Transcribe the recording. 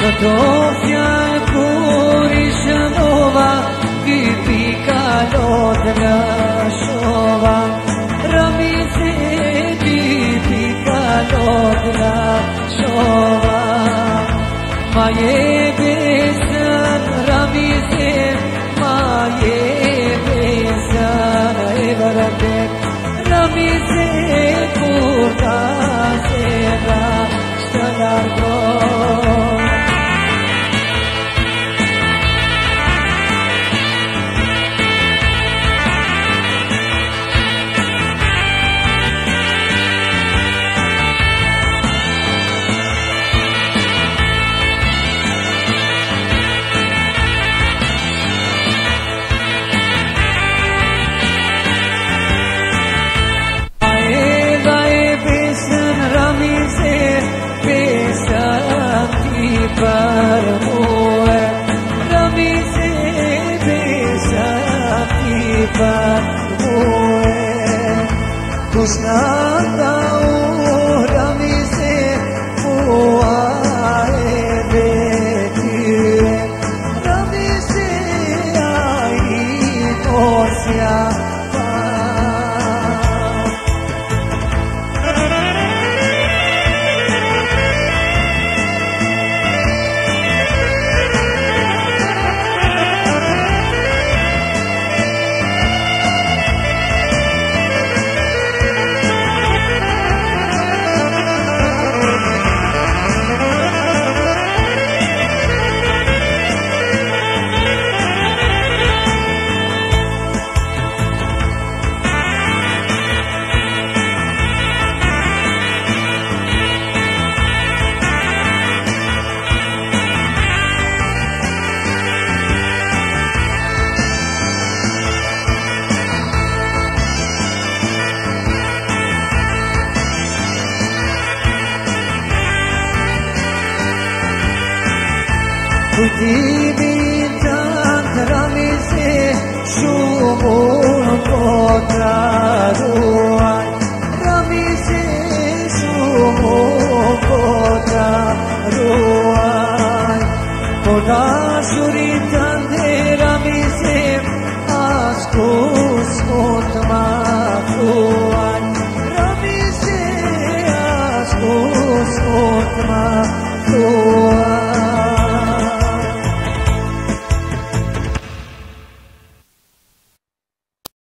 Το φιάλ κουρισανόβα Βιπί καλόδρα σόβα. Ραμίσε βιπί καλόδρα σόβα. Μαγε μπεσαν ραμίσε Μαγε μπεσαν εβαρατε Ραμίσε κουρτά σεβα στα λαργό βαρβωε, τους να τα να μισε μου αι διευ, να μισε. Kutimi tantrami se shumur potaruai Rami se shumur potaruai Potashu